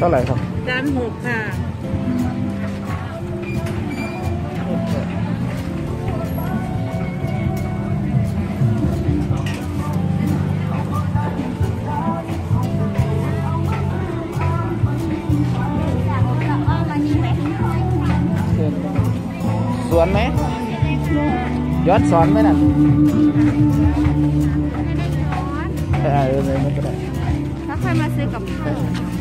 ท่าไหร่ครับจานหกค่ะสวนไหมย้อนสอนไหมนั่นเออเออไม่เป็นไรถ้าใครมาซื้อกับข้าวค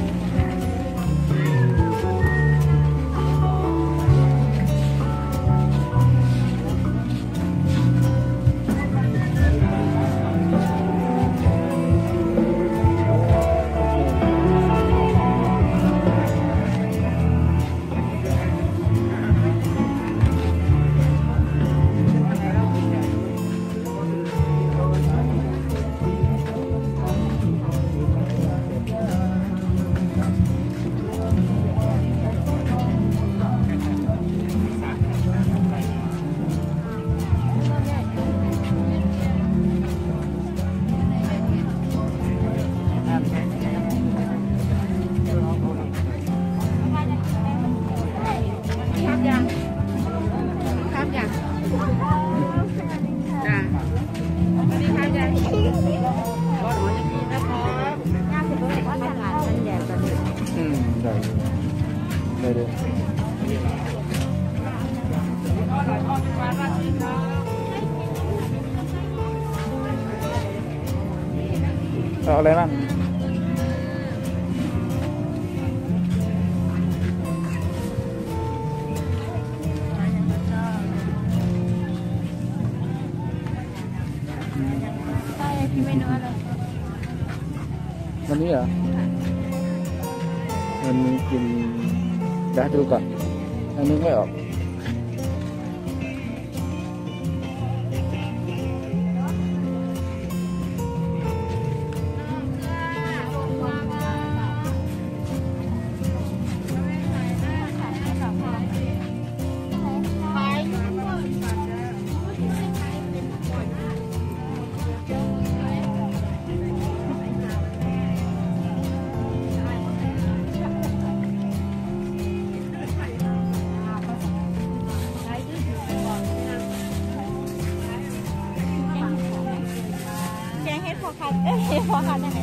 เอาอะไรบ้างใช่พี่เมนูอะไรวันนี้เหรอวันนี้กินเดี๋ยวให้ดูก่อนอันนึกไม่ออกแก นเอ้ย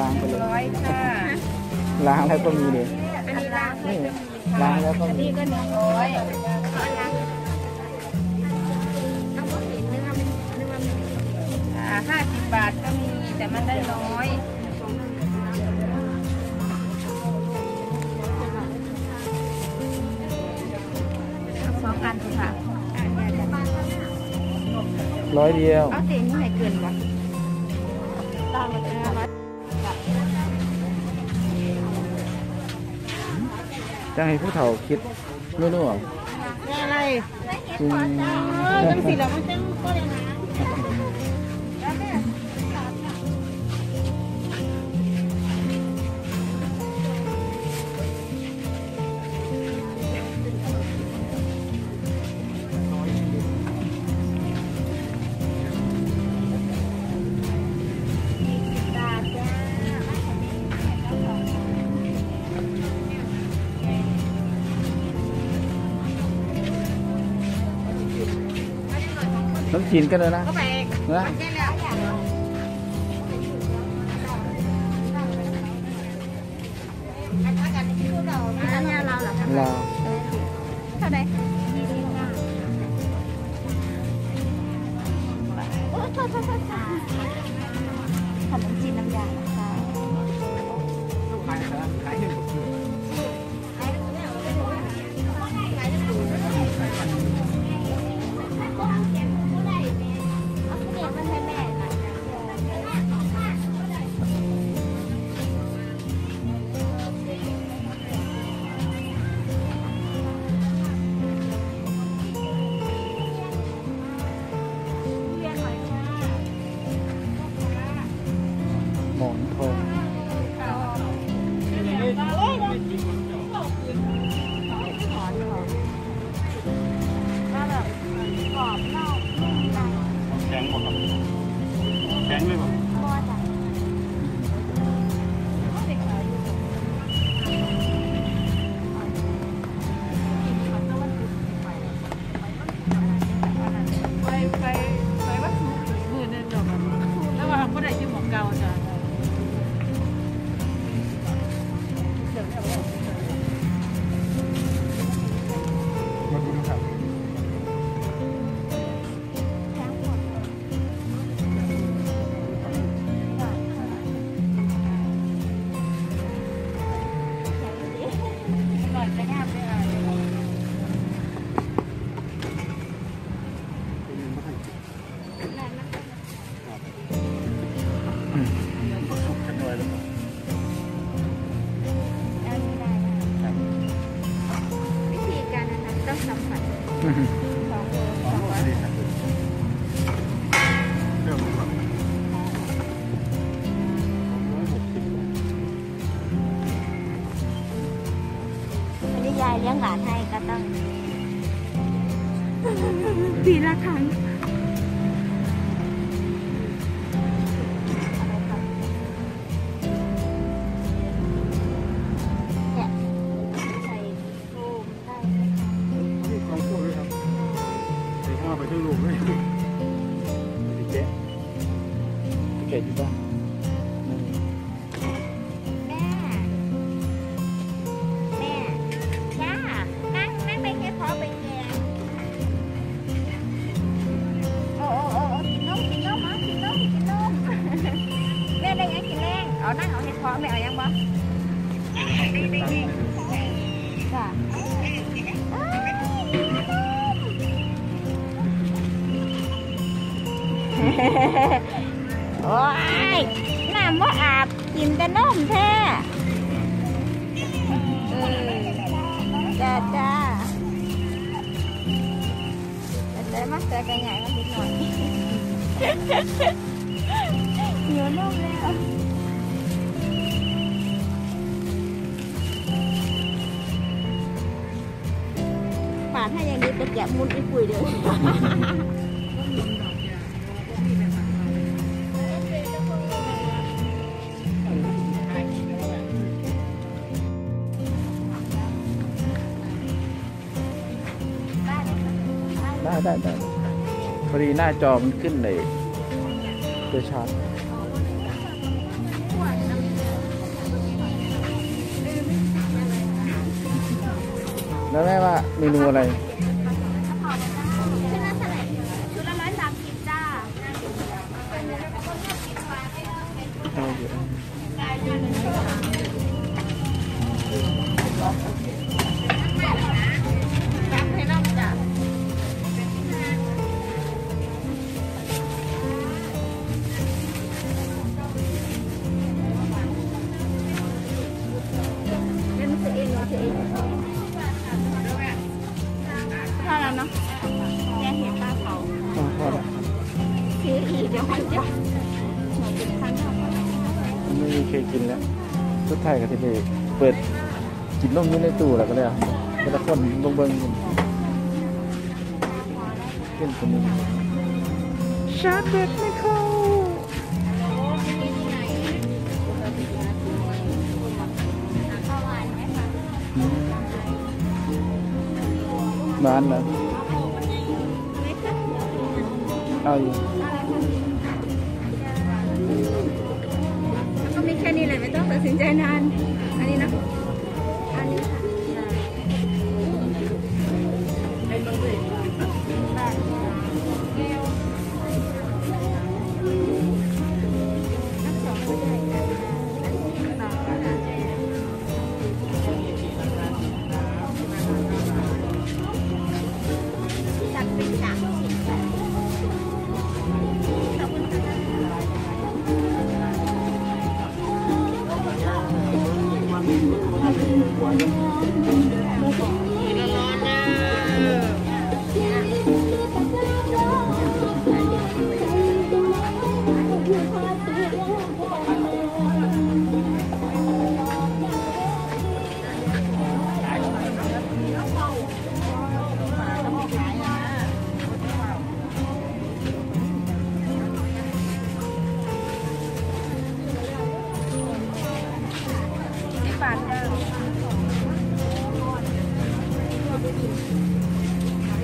ล้างไปเลยร้อยค่ะล้างแล้วก็มีเลยอันนี้ล้างนี่ล้างแล้วก็อันมีนี้ก็หนึ่งร้อยเอาล้างเอาหมดเห็นเนื้อมันเนื้อมันอ่าห้าสิบบาทก็มีแต่มันได้น้อยเอาสองอันค่ะอะเดี๋ยวจะร้อยเดียวเอาเสียงนี่ให้เกินก่อ จะให้ผู้เฒ่าคิดไม่รู้หรออะไรจริงเออจังสิแล้วมันจังก็เลยนะ น้ำจีนกันเลยนะก็ไปนะได้แล้ว ลี้ยงหลานให้ก็ต้องปีละครั้งเนี่ยใส่โฟมได้ไหมคะนี่กองพวกเลยครับใส่ข้าวไปทั้งลูกเลยพี่เจ๊พี่เจ๊อยู่บ้าน โอ้ยน้ำว่าอาบกินแต่นมแท้เออจ้าจ้าแต่ใจมาแต่กันใหญ่มานิดหน่อยเหนียวนมแล้วปาดให้อย่างนี้ตะเกียบมุนอีปุยเลย ได้ได้ได้พอดีหน้าจอมันขึ้นเลยตัวชาร์จแล้วแม่ว่าเมนูอะไร ดี๋ยวมันจะไม่มีเคยกินแล้วสุดท้ายก็ที่ไปเปิดกินนมอยู่ในตู้แล้วก็เลยแต่ละคนลงเบิ้งกันเกินคนนี้ชาร์จเด็ดไม่เข้าเข้านไหมคะอืมหวานเหรอไม่ค่ะเอาอยู่ มีแค่นี้เลยไม่ต้องตัดสินใจนาน อันนี้นะ อันนี้ค่ะเป็นบักสองก็ได้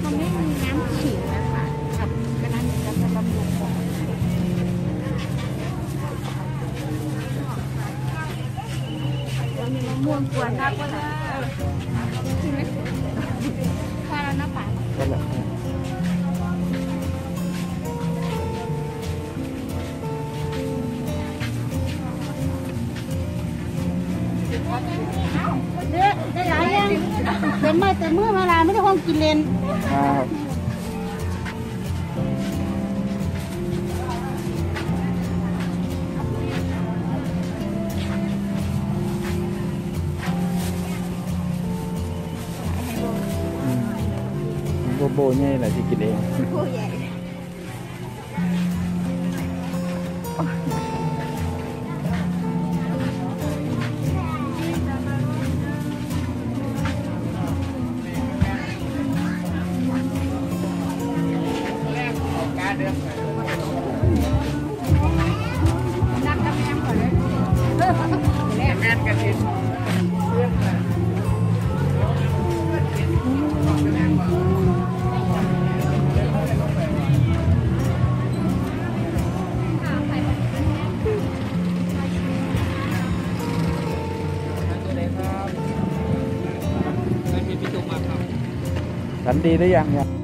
เขาไม่มีน้ำขิงนะคะกับนั้นจะบำรุก่อนมีมะม่วงกวนมาก็ได้ เด้อได้หลายอย่างเต็มไม้เต็มมือมาลาไม่ได้ห้องกินเลนครับอืมโบโบเนี่ยแหละที่กินเองผู้ใหญ่ ดีหรือยังเนี่ย